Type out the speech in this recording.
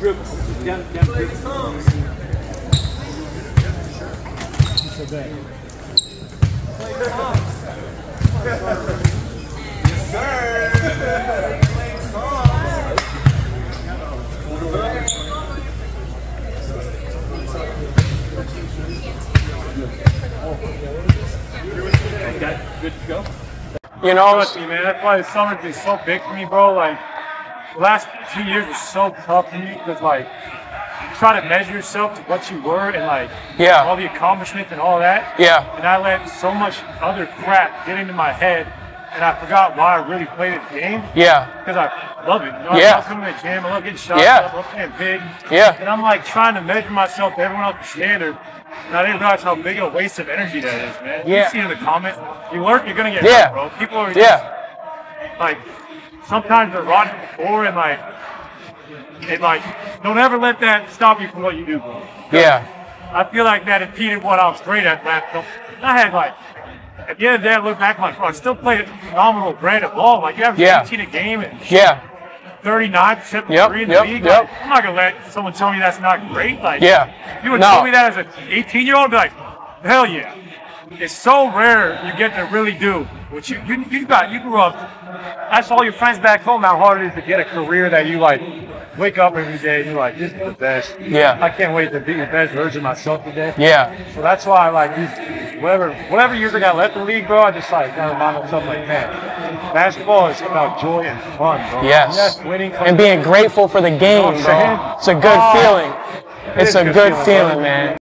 dribble. Down, down dribble. So bad. Got good to go. You know, Trust me, man. That's why the summer's been so big for me, bro. Like, the last two years was so tough for me because, like, you try to measure yourself to what you were and, like, Yeah. all the accomplishments and all that. yeah, And I let so much other crap get into my head, and I forgot why I really played this game yeah, because I love it. You know, I Yeah. love coming to the gym. I love getting shots Yeah. up. I love playing big. Yeah. And I'm like trying to measure myself to everyone else's standard. And I didn't realize how big a waste of energy that is, man. Yeah. You see in the comments, you work, you're gonna get Yeah. hurt, bro. People are just, yeah, like sometimes they're rotting before and like and like don't ever let that stop you from what you do, bro. yeah, I feel like that impeded what I was great at last. I had like at the end of the day, I look back like, bro, I still played a phenomenal brand of ball. Like you have Yeah. 18 a game and yeah, 39% from Yep, three in the yep, league. yep. Like, I'm not gonna let someone tell me that's not great. Like Yeah. you would No. tell me that as an 18 year old, I'd be like, hell yeah. It's so rare you get to really do what you you, you got. You grew up. That's all your friends back home. How hard it is to get a career that you like. Wake up every day and you're like, this is the best. Yeah. I can't wait to be the best version of myself today. yeah, So that's why I like these whatever whatever years I got left in the league, bro. I just like kind of remind myself like, man, basketball is about joy and fun, bro. yes. winning And being grateful for the game, bro. It's a good oh, feeling. It's a good good feeling, feeling, bro. man.